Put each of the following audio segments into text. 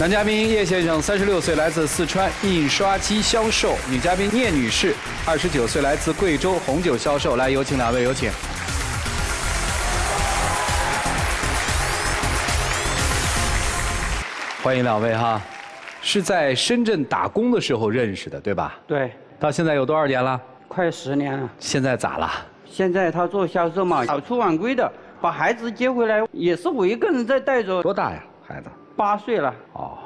男嘉宾叶先生，三十六岁，来自四川印刷机销售；女嘉宾聂女士，二十九岁，来自贵州红酒销售。来，有请两位，有请。欢迎两位哈，是在深圳打工的时候认识的，对吧？对，到现在有多少年了？快十年了。现在咋了？现在他做销售嘛，早出晚归的，把孩子接回来也是我一个人在带着。多大呀，孩子？八岁了。哦，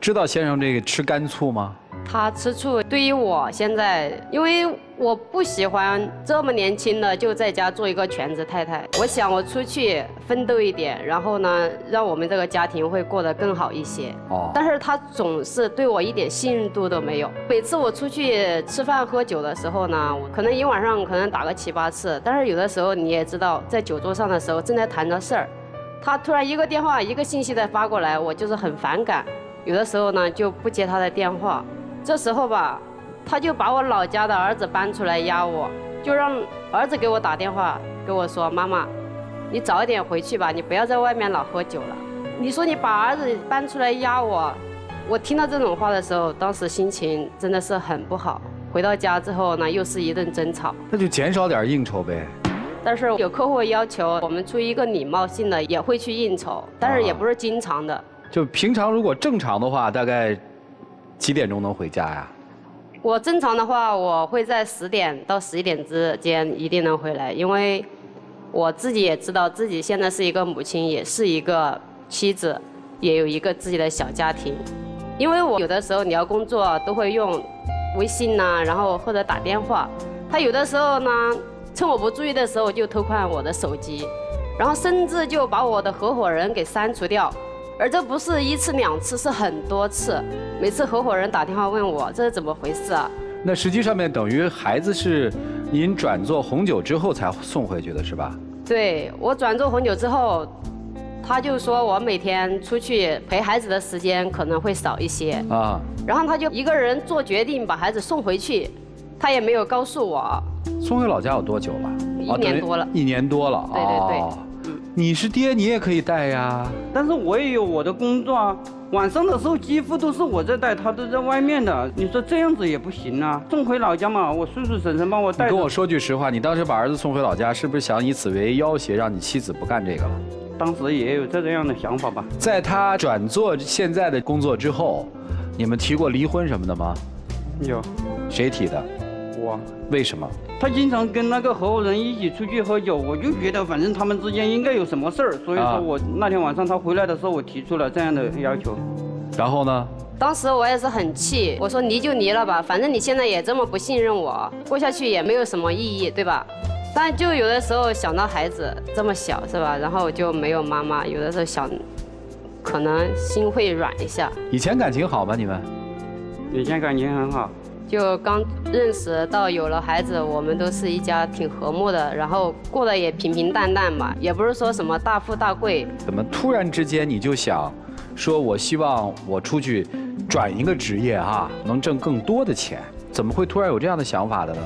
知道先生这个吃干醋吗？他吃醋，对于我现在，因为我不喜欢这么年轻的就在家做一个全职太太。我想我出去奋斗一点，然后呢，让我们这个家庭会过得更好一些。哦。但是他总是对我一点信任度都没有。每次我出去吃饭喝酒的时候呢，我可能一晚上可能打个七八次。但是有的时候你也知道，在酒桌上的时候正在谈着事儿，他突然一个电话一个信息的发过来，我就是很反感。有的时候呢就不接他的电话。这时候吧，他就把我老家的儿子搬出来压我，就让儿子给我打电话，跟我说：“妈妈，你早一点回去吧，你不要在外面老喝酒了。”你说你把儿子搬出来压我，我听到这种话的时候，当时心情真的是很不好。回到家之后呢，又是一顿争吵。那就减少点应酬呗。但是有客户要求，我们出于一个礼貌性的也会去应酬，但是也不是经常的。就平常如果正常的话，大概。几点钟能回家呀？我正常的话，我会在十点到十一点之间一定能回来，因为我自己也知道自己现在是一个母亲，也是一个妻子，也有一个自己的小家庭。因为我有的时候你要工作都会用微信呐，然后或者打电话。他有的时候呢，趁我不注意的时候就偷看我的手机，然后甚至就把我的合伙人给删除掉。而这不是一次两次，是很多次。每次合伙人打电话问我这是怎么回事啊？那实际上面等于孩子是您转做红酒之后才送回去的是吧？对，我转做红酒之后，他就说我每天出去陪孩子的时间可能会少一些啊。然后他就一个人做决定把孩子送回去，他也没有告诉我。送回老家有多久了？一年多了。一年多了。对对对。你是爹，你也可以带呀。但是我也有我的工作啊，晚上的时候几乎都是我在带，他都在外面的。你说这样子也不行啊，送回老家嘛，我叔叔婶婶帮我带。跟我说句实话，你当时把儿子送回老家，是不是想以此为要挟，让你妻子不干这个了？当时也有这样的想法吧。在他转做现在的工作之后，你们提过离婚什么的吗？有。谁提的？我。为什么？他经常跟那个合伙人一起出去喝酒，我就觉得反正他们之间应该有什么事儿，所以说我那天晚上他回来的时候，我提出了这样的要求。然后呢？当时我也是很气，我说离就离了吧，反正你现在也这么不信任我，过下去也没有什么意义，对吧？但就有的时候想到孩子这么小，是吧？然后就没有妈妈，有的时候想，可能心会软一下。以前感情好吗？你们？以前感情很好。就刚认识到有了孩子，我们都是一家挺和睦的，然后过得也平平淡淡嘛，也不是说什么大富大贵。怎么突然之间你就想，说我希望我出去转一个职业哈，能挣更多的钱？怎么会突然有这样的想法的呢？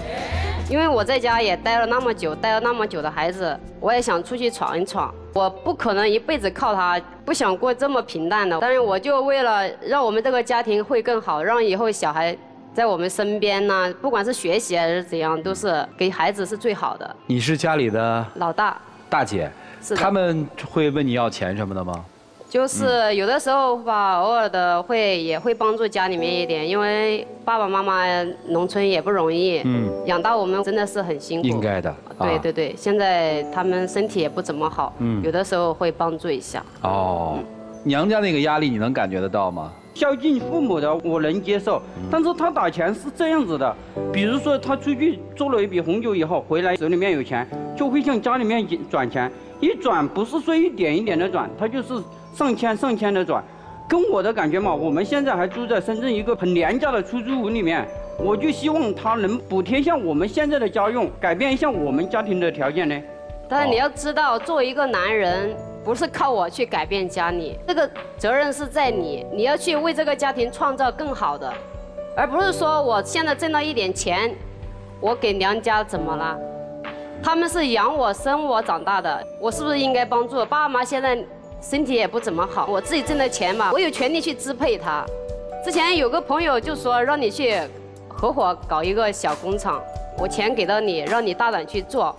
因为我在家也待了那么久，待了那么久的孩子，我也想出去闯一闯。我不可能一辈子靠他，不想过这么平淡的。但是我就为了让我们这个家庭会更好，让以后小孩。在我们身边呢，不管是学习还是怎样，都是给孩子是最好的。你是家里的老大，大姐，他们会问你要钱什么的吗？就是有的时候吧，偶尔的会也会帮助家里面一点，因为爸爸妈妈农村也不容易，嗯，养大我们真的是很辛苦。应该的。对对对，现在他们身体也不怎么好，嗯，有的时候会帮助一下。哦，娘家那个压力你能感觉得到吗？孝敬父母的我能接受，但是他打钱是这样子的，比如说他出去做了一笔红酒以后回来手里面有钱，就会向家里面转钱，一转不是说一点一点的转，他就是上千上千的转，跟我的感觉嘛，我们现在还住在深圳一个很廉价的出租屋里面，我就希望他能补贴一下我们现在的家用，改变一下我们家庭的条件呢。但是你要知道，作为一个男人。不是靠我去改变家里，这个责任是在你，你要去为这个家庭创造更好的，而不是说我现在挣到一点钱，我给娘家怎么了？他们是养我、生我长大的，我是不是应该帮助爸妈？现在身体也不怎么好。我自己挣的钱嘛，我有权利去支配它。之前有个朋友就说让你去合伙搞一个小工厂，我钱给到你，让你大胆去做。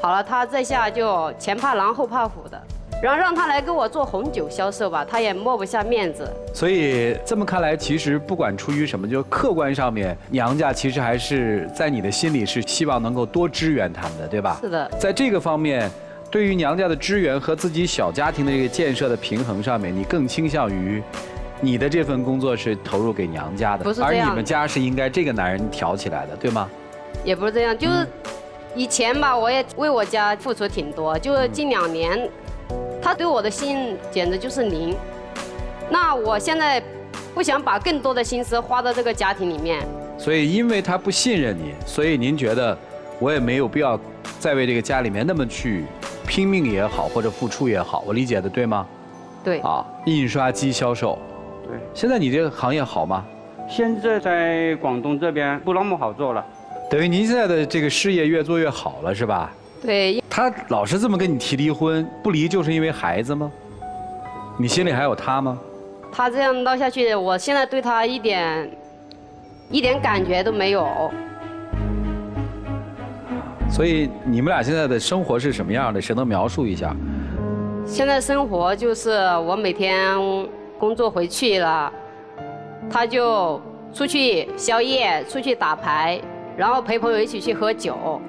好了，他这下就前怕狼后怕虎的，然后让他来给我做红酒销售吧，他也抹不下面子。所以这么看来，其实不管出于什么，就客观上面，娘家其实还是在你的心里是希望能够多支援他们的，对吧？是的。在这个方面，对于娘家的支援和自己小家庭的这个建设的平衡上面，你更倾向于。你的这份工作是投入给娘家的，而你们家是应该这个男人挑起来的，对吗？也不是这样，就是以前吧，我也为我家付出挺多，就是近两年，他对我的心简直就是零。那我现在不想把更多的心思花到这个家庭里面。所以，因为他不信任你，所以您觉得我也没有必要再为这个家里面那么去拼命也好，或者付出也好，我理解的对吗？对。啊，印刷机销售。对，现在你这个行业好吗？现在在广东这边不那么好做了。等于您现在的这个事业越做越好了，是吧？对。他老是这么跟你提离婚，不离就是因为孩子吗？你心里还有他吗？他这样闹下去，我现在对他一点一点感觉都没有。所以你们俩现在的生活是什么样的？谁能描述一下？现在生活就是我每天。工作回去了，他就出去宵夜，出去打牌，然后陪朋友一起去喝酒，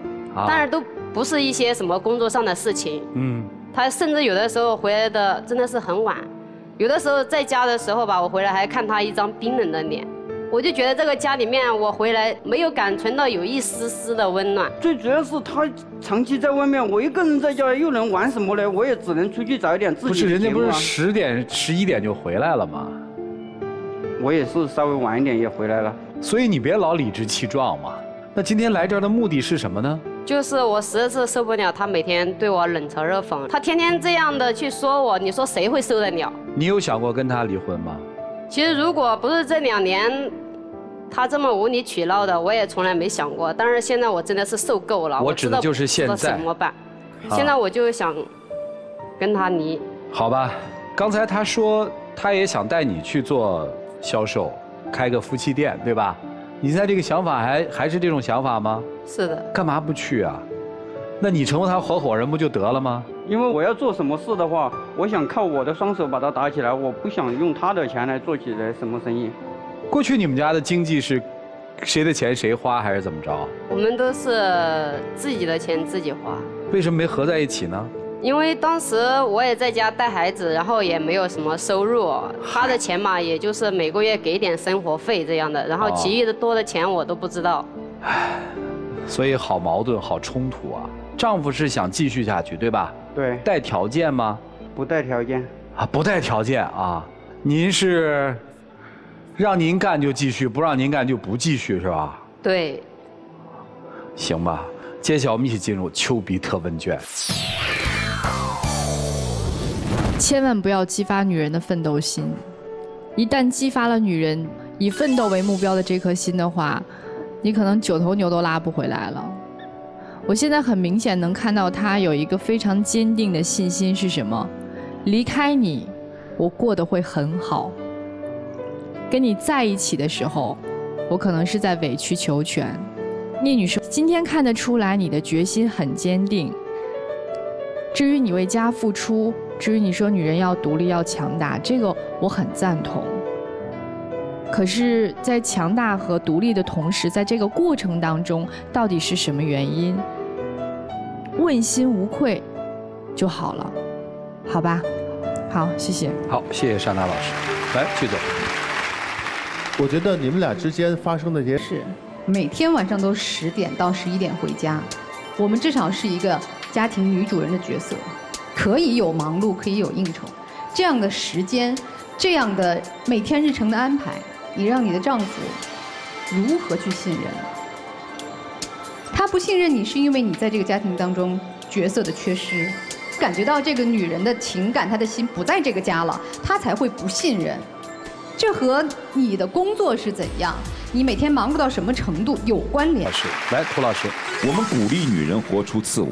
但是都不是一些什么工作上的事情。嗯，他甚至有的时候回来的真的是很晚，有的时候在家的时候吧，我回来还看他一张冰冷的脸。我就觉得这个家里面，我回来没有感存到有一丝丝的温暖。最主要是他长期在外面，我一个人在家又能玩什么呢？我也只能出去找一点自己的不是人家不是十点十一点就回来了吗？我也是稍微晚一点也回来了。所以你别老理直气壮嘛。那今天来这儿的目的是什么呢？就是我实在是受不了他每天对我冷嘲热讽，他天天这样的去说我，你说谁会受得了？你有想过跟他离婚吗？其实如果不是这两年。他这么无理取闹的，我也从来没想过。但是现在我真的是受够了，我指的就是现在怎么办？现在我就想跟他离。好吧，刚才他说他也想带你去做销售，开个夫妻店，对吧？你现在这个想法还还是这种想法吗？是的。干嘛不去啊？那你成为他合伙人不就得了吗？因为我要做什么事的话，我想靠我的双手把它打起来，我不想用他的钱来做起来什么生意。过去你们家的经济是谁的钱谁花还是怎么着？我们都是自己的钱自己花。为什么没合在一起呢？因为当时我也在家带孩子，然后也没有什么收入，他的钱嘛，也就是每个月给点生活费这样的，然后其余的多的钱我都不知道。唉，所以好矛盾，好冲突啊！丈夫是想继续下去，对吧？对。带条件吗？不带条件。啊，不带条件啊！您是？让您干就继续，不让您干就不继续，是吧？对。行吧，接下来我们一起进入丘比特问卷。千万不要激发女人的奋斗心，一旦激发了女人以奋斗为目标的这颗心的话，你可能九头牛都拉不回来了。我现在很明显能看到她有一个非常坚定的信心是什么？离开你，我过得会很好。跟你在一起的时候，我可能是在委曲求全。聂女士，今天看得出来你的决心很坚定。至于你为家付出，至于你说女人要独立要强大，这个我很赞同。可是，在强大和独立的同时，在这个过程当中，到底是什么原因？问心无愧就好了，好吧？好，谢谢。好，谢谢尚娜老师。来，曲总。我觉得你们俩之间发生的这些是，每天晚上都十点到十一点回家，我们至少是一个家庭女主人的角色，可以有忙碌，可以有应酬，这样的时间，这样的每天日程的安排，你让你的丈夫如何去信任？他不信任你，是因为你在这个家庭当中角色的缺失，感觉到这个女人的情感，她的心不在这个家了，他才会不信任。这和你的工作是怎样，你每天忙碌到什么程度有关联。老师，来涂老师，我们鼓励女人活出自我，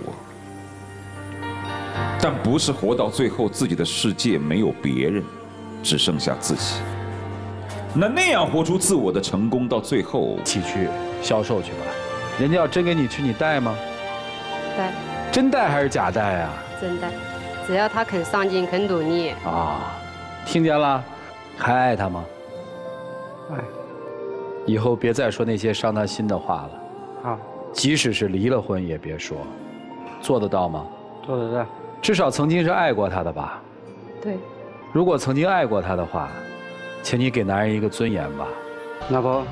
但不是活到最后自己的世界没有别人，只剩下自己。那那样活出自我的成功，到最后一起去销售去吧。人家要真给你去，你带吗？带。真带还是假带啊？真带，只要他肯上进、肯努力。啊，听见了？还爱他吗？爱。以后别再说那些伤他心的话了。好。即使是离了婚也别说，做得到吗？做得到。至少曾经是爱过他的吧？对。如果曾经爱过他的话，请你给男人一个尊严吧。老婆。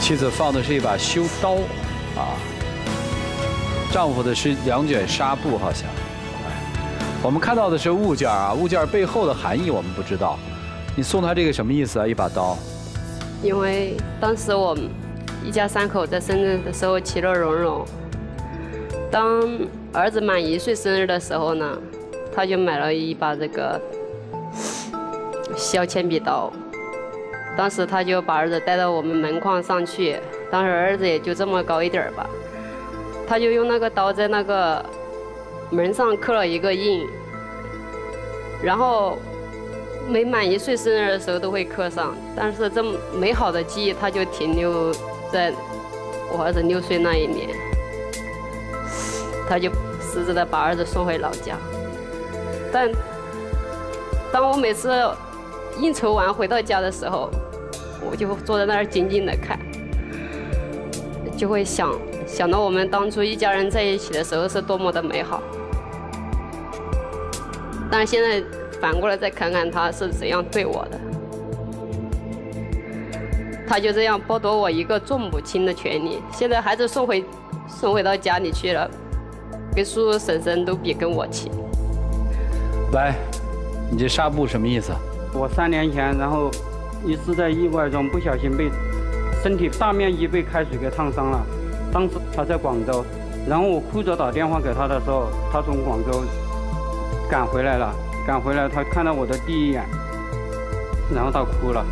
妻子放的是一把修刀，啊。丈夫的是两卷纱布，好像。我们看到的是物件啊，物件背后的含义我们不知道。你送他这个什么意思啊？一把刀。因为当时我们一家三口在深圳的时候其乐融融。当儿子满一岁生日的时候呢，他就买了一把这个削铅笔刀。当时他就把儿子带到我们门框上去，当时儿子也就这么高一点儿吧。他就用那个刀在那个门上刻了一个印，然后每满一岁生日的时候都会刻上。但是这么美好的记忆，他就停留在我儿子六岁那一年，他就私自的把儿子送回老家。但当我每次应酬完回到家的时候，我就坐在那儿静静的看，就会想。想到我们当初一家人在一起的时候是多么的美好，但是现在反过来再看看他是怎样对我的，他就这样剥夺我一个做母亲的权利。现在孩子送回送回到家里去了，跟叔叔婶婶都比跟我亲。来，你这纱布什么意思？我三年前，然后一次在意外中不小心被身体大面积被开水给烫伤了。当时他在广州，然后我哭着打电话给他的时候，他从广州赶回来了。赶回来，他看到我的第一眼，然后他哭了。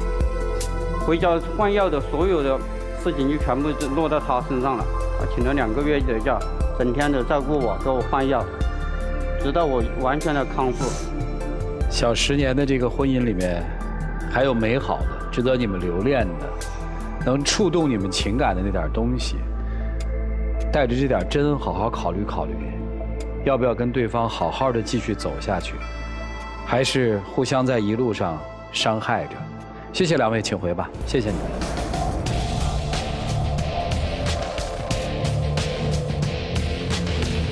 回家换药的所有的事情就全部就落到他身上了。他请了两个月的假，整天的照顾我，给我换药，直到我完全的康复。小十年的这个婚姻里面，还有美好的、值得你们留恋的、能触动你们情感的那点东西。带着这点真，好好考虑考虑，要不要跟对方好好的继续走下去，还是互相在一路上伤害着？谢谢两位，请回吧，谢谢你们。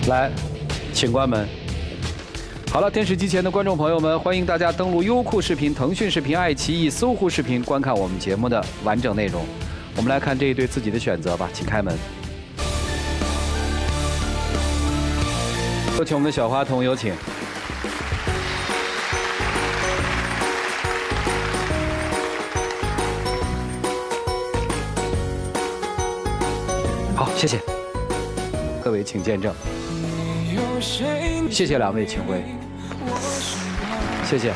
来，请关门。好了，电视机前的观众朋友们，欢迎大家登录优酷视频、腾讯视频、爱奇艺、搜狐视频，观看我们节目的完整内容。我们来看这一对自己的选择吧，请开门。有请我们的小花童，有请。好，谢谢。各位请见证。谢谢两位，请回。谢谢。